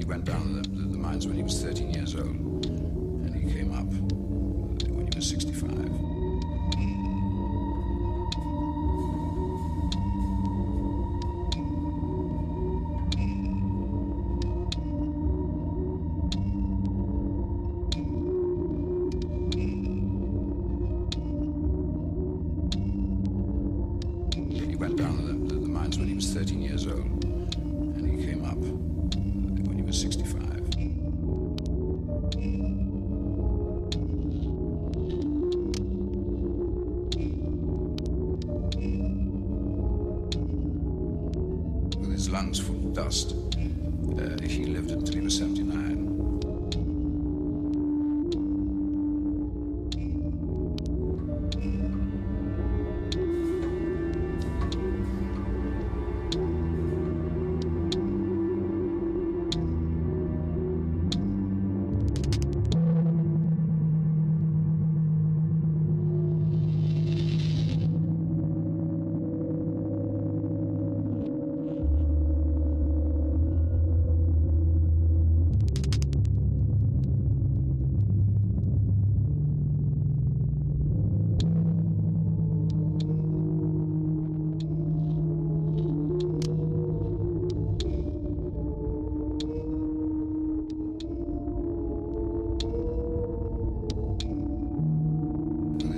He went down the, the, the mines when he was 13 years old, and he came up when he was 65. He went down the, the, the mines when he was 13 years old, With his lungs full of dust, uh, he lived until he was 79.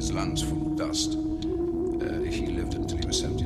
his lungs full of dust. Uh, he lived until he was 70.